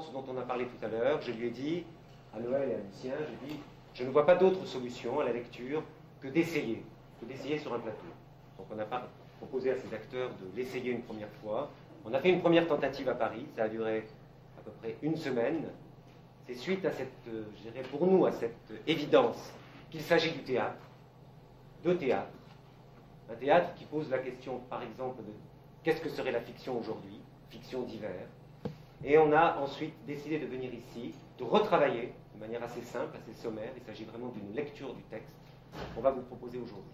ce dont on a parlé tout à l'heure. Je lui ai dit, à Noël et à Lucien, j'ai dit, je ne vois pas d'autre solution à la lecture que d'essayer, que d'essayer sur un plateau. Donc on n'a pas proposé à ces acteurs de l'essayer une première fois. On a fait une première tentative à Paris, ça a duré à peu près une semaine. C'est suite à cette, euh, je dirais pour nous, à cette évidence qu'il s'agit du théâtre, de théâtre. Un théâtre qui pose la question, par exemple, de qu'est-ce que serait la fiction aujourd'hui, fiction d'hiver. Et on a ensuite décidé de venir ici, de retravailler de manière assez simple, assez sommaire. Il s'agit vraiment d'une lecture du texte qu'on va vous proposer aujourd'hui.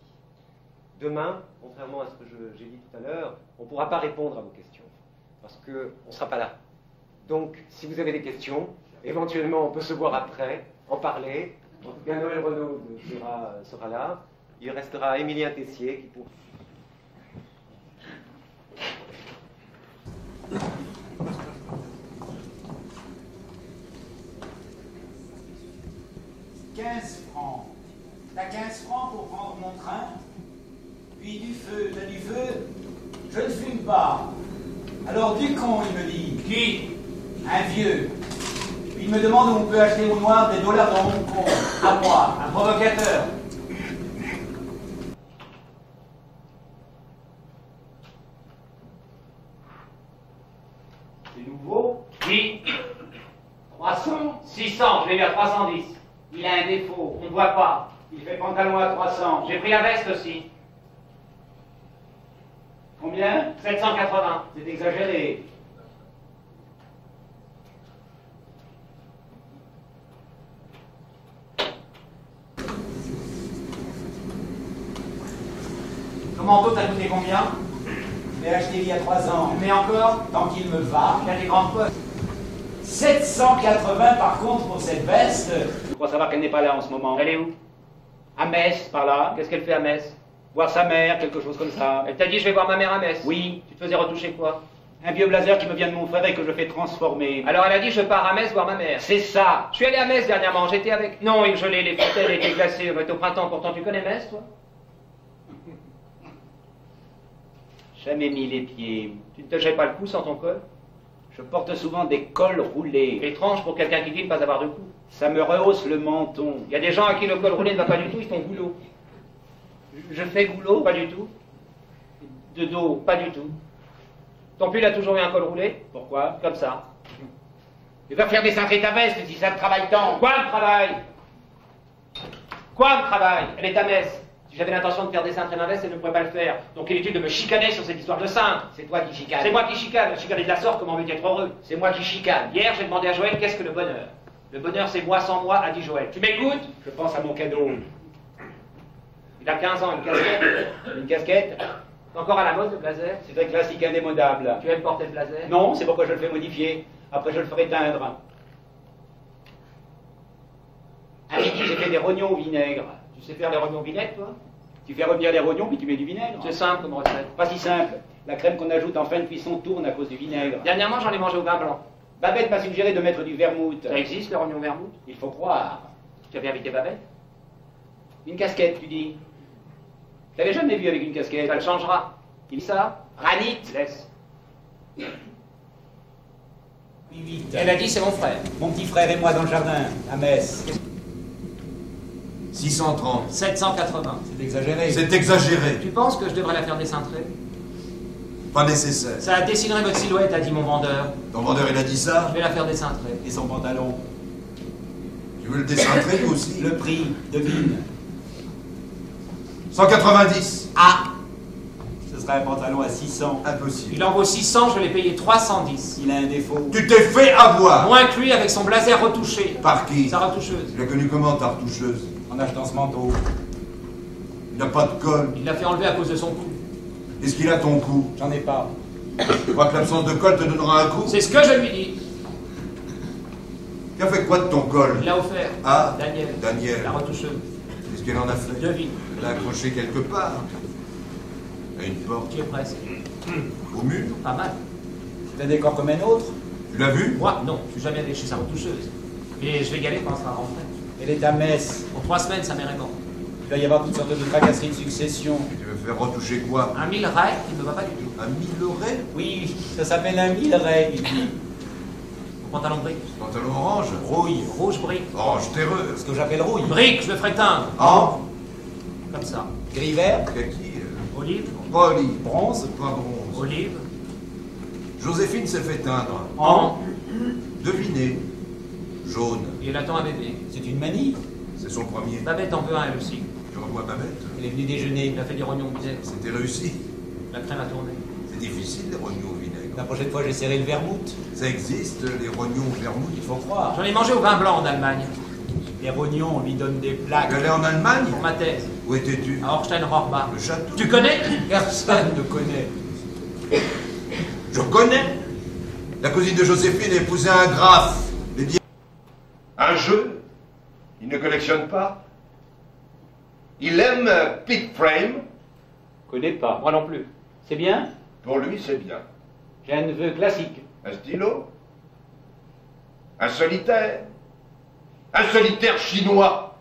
Demain, contrairement à ce que j'ai dit tout à l'heure, on ne pourra pas répondre à vos questions, parce qu'on ne sera pas là. Donc, si vous avez des questions, éventuellement, on peut se voir après, en parler. En tout cas, Noël Renaud sera, sera là. Il restera Émilien Tessier qui pourra... 15 francs. T'as 15 francs pour prendre mon train? Puis du feu, t'as du feu? Je ne fume pas. Alors du con, il me dit. Qui? Un vieux. Puis il me demande où on peut acheter au noir des dollars dans mon compte. À moi, un provocateur. C'est nouveau? Qui 300 600, je l'ai eu à 310. Il a un défaut, on ne voit pas. Il fait pantalon à 300. J'ai pris la veste aussi. Combien? 780. C'est exagéré. Ton manteau t'a coûté combien? Je l'ai acheté il y a 3 ans. Mais encore? Tant qu'il me va. Il a des grandes poches. 780 par contre pour cette veste. Je crois savoir qu'elle n'est pas là en ce moment. Elle est où? À Metz, par là. Qu'est-ce qu'elle fait à Metz? Voir sa mère, quelque chose comme ça. Elle t'a dit je vais voir ma mère à Metz Oui. Tu te faisais retoucher quoi? Un vieux blazer qui me vient de mon frère et que je fais transformer. Alors elle a dit je pars à Metz voir ma mère. C'est ça. Je suis allé à Metz dernièrement, j'étais avec. Non, il gelait, les fauteuils étaient glacés. On était au printemps, pourtant tu connais Metz, toi? Jamais mis les pieds. Tu ne te jettes pas le cou sans ton col? Je porte souvent des cols roulés. Étrange pour quelqu'un qui dit ne pas avoir de cou. Ça me rehausse le menton. Il y a des gens à qui le col roulé ne va pas du tout, ils font goulot. Je fais goulot Pas du tout. De dos Pas du tout. Ton pull a toujours eu un col roulé Pourquoi Comme ça. Tu vas faire décentrer ta veste si ça te travaille tant. Quoi de travail? Quoi de travail? Elle est à Metz. Si j'avais l'intention de faire décentrer ma veste, elle ne pourrait pas le faire. Donc inutile de me chicaner sur cette histoire de cintre. C'est toi qui chicane. C'est moi qui chicane. Chicaner de la sorte, comment veux-tu être heureux C'est moi qui chicane. Hier, j'ai demandé à Joël qu'est-ce que le bonheur? Le bonheur, c'est moi sans moi, a dit Joël. Tu m'écoutes? Je pense à mon cadeau. Il a 15 ans, une casquette. Une casquette? Encore à la mode le blazer? C'est très classique, indémodable. Tu aimes porter le blazer? Non, c'est pourquoi je le fais modifier. Après, je le ferai teindre. À midi, j'ai fait des rognons au vinaigre. Tu sais faire les rognons au vinaigre, toi? Tu fais revenir les rognons, puis tu mets du vinaigre. C'est simple comme recette. Pas si simple. La crème qu'on ajoute en fin de cuisson tourne à cause du vinaigre. Dernièrement, j'en ai mangé au vin blanc. Babette m'a suggéré de mettre du vermouth. Ça existe, le rognon vermouth? Il faut croire. Tu avais invité Babette? Une casquette, tu dis Je l'avais jamais vu avec une casquette? Ça le changera. Il ça Granit Laisse. Elle a dit c'est mon frère. Mon petit frère et moi dans le jardin, à Metz. 630. 780. C'est exagéré. C'est exagéré. Tu penses que je devrais la faire décintrer Pas nécessaire. Ça dessinerait votre silhouette, a dit mon vendeur. Ton vendeur, il a dit ça? Je vais la faire décintrer. Et son pantalon? Tu veux le décentrer, toi aussi? Le prix, devine. 190. Ah Ce sera un pantalon à 600. Impossible. Il en vaut 600, je l'ai payé 310. Il a un défaut. Tu t'es fait avoir Moins que lui avec son blazer retouché. Par qui? Sa retoucheuse. Tu l'as connu comment, ta retoucheuse? Achetant ce manteau. Il n'a pas de col. Il l'a fait enlever à cause de son cou. Est-ce qu'il a ton cou? J'en ai pas. Tu crois que l'absence de col te donnera un coup C'est ce que je lui dis. Il a fait quoi de ton col? Il l'a offert. Ah Daniel. Daniel. La retoucheuse. Qu'est-ce qu'elle en a fait? Devine. Elle l'a accroché quelque part. À une porte. Tu es presque. Au mur Pas mal. C'est un décor comme un autre. Tu l'as vu? Moi, non. Je suis jamais allé chez sa retoucheuse. Mais je vais y aller quand elle sera rentrée. Elle est à Metz. Pour trois semaines, sa mère est morte. Il va y avoir toutes sortes de tracasseries de succession. Tu veux faire retoucher quoi? Un mille raies qui ne me va pas du tout. Un mille oreilles Oui, ça s'appelle un mille règles. Pantalon brique. Pantalon orange? Rouille, rouge brique. Orange terreux. Ce que j'appelle rouille. Brique, je le ferai teindre. Or. Comme ça. Gris vert, Kaki. euh, Olive, Pas olive. bronze, Pas bronze. olive, Joséphine s'est fait teindre. en. Devinez. Jaune. Et elle attend un bébé. c'est une manie. C'est son premier. Babette en veut un, elle aussi. Tu revois Babette Elle est venue déjeuner. Il a fait des rognons au vinaigre. C'était réussi. La crème a tourné. C'est difficile, les rognons au vinaigre. La prochaine fois, j'essaierai le vermouth. Ça existe, les rognons au vermouth. Il faut croire. J'en ai mangé au vin blanc en Allemagne. Les rognons, on lui donne des plaques. Tu es allé en Allemagne Pour ma thèse. Où étais-tu À Horstein-Rohrbach. Le château. Tu connais Personne ne connaît. Je connais. La cousine de Joséphine a épousé un graphe. Eh bien, un jeu. Il ne collectionne pas. Il aime Pete Frame. Connais pas. Moi non plus. C'est bien? Pour lui, c'est bien. J'ai un neveu classique. Un stylo. Un solitaire. Un solitaire chinois.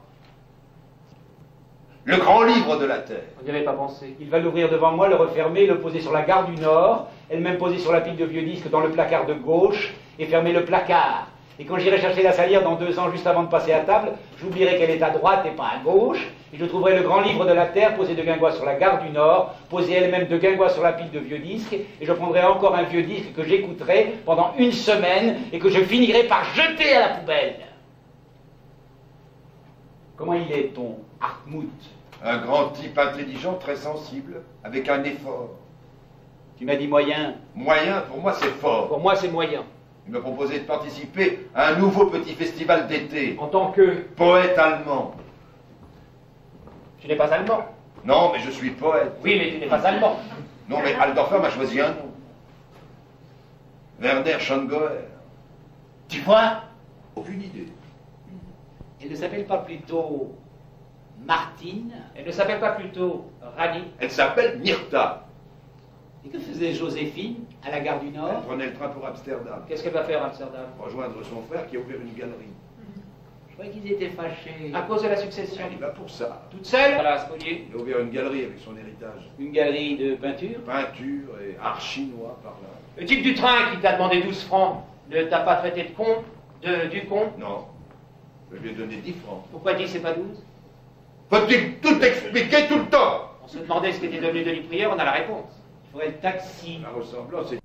Le grand livre de la Terre. On n'y avait pas pensé. Il va l'ouvrir devant moi, le refermer, le poser sur la gare du Nord, elle-même poser sur la pile de vieux disques dans le placard de gauche, et fermer le placard. Et quand j'irai chercher la salière dans deux ans, juste avant de passer à table, j'oublierai qu'elle est à droite et pas à gauche, et je trouverai le grand livre de la Terre posé de guingois sur la gare du Nord, posé elle-même de guingois sur la pile de vieux disques, et je prendrai encore un vieux disque que j'écouterai pendant une semaine, et que je finirai par jeter à la poubelle. Comment il est, ton Hartmut? Un grand type intelligent, très sensible, avec un effort. Tu m'as dit moyen. Moyen, pour moi, c'est fort. Pour moi, c'est moyen. Il m'a proposé de participer à un nouveau petit festival d'été. En tant que... Poète allemand. Tu n'es pas allemand. Non, mais je suis poète. Oui, mais tu n'es pas allemand. Non, mais Aldorfer m'a choisi un nom. Werner Schongauer. Tu vois? Aucune idée. Elle ne s'appelle pas plutôt Martine Elle ne s'appelle pas plutôt Rani Elle s'appelle Myrta. Et que faisait Joséphine à la gare du Elle Nord prenait le train pour Amsterdam. Qu'est-ce qu'elle va faire à Amsterdam Rejoindre son frère qui a ouvert une galerie. Je croyais qu'ils étaient fâchés. À cause de la succession. Elle y va pour ça. Toute seule Voilà, Spolier. Il a ouvert une galerie avec son héritage. Une galerie de peinture. Peinture et art chinois par là. Le type du train qui t'a demandé 12 francs ne t'a pas traité de con de, Du con Non. Je lui ai donné 10 francs. Pourquoi 10 et pas 12 Faut-il tout expliquer tout le temps On se demandait ce qu'était devenu Denis Prieur, on a la réponse. Il faudrait le taxi. La ressemblance est